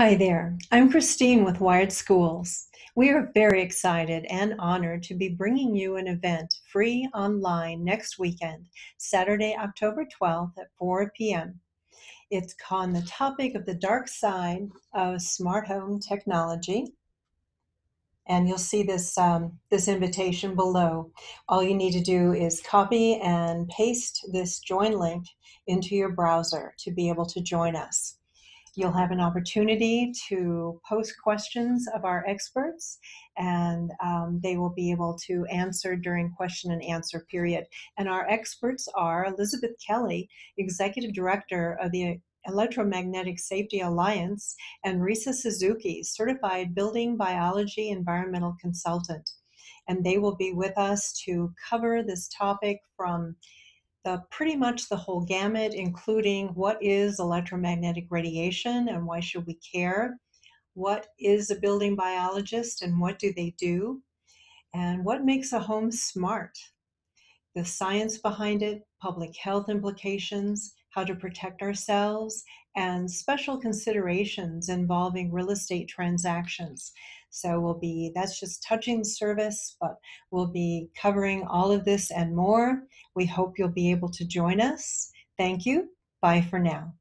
Hi there, I'm Christine with Wired Schools. We are very excited and honored to be bringing you an event free online next weekend, Saturday, October 12th at 4 p.m. It's on the topic of the dark side of smart home technology. And you'll see this, um, this invitation below. All you need to do is copy and paste this join link into your browser to be able to join us. You'll have an opportunity to post questions of our experts, and um, they will be able to answer during question and answer period. And our experts are Elizabeth Kelly, Executive Director of the Electromagnetic Safety Alliance, and Risa Suzuki, Certified Building Biology Environmental Consultant. And they will be with us to cover this topic from the pretty much the whole gamut, including what is electromagnetic radiation and why should we care? What is a building biologist and what do they do? And what makes a home smart? The science behind it, public health implications, how to protect ourselves, and special considerations involving real estate transactions. So we'll be, that's just touching service, but we'll be covering all of this and more. We hope you'll be able to join us. Thank you. Bye for now.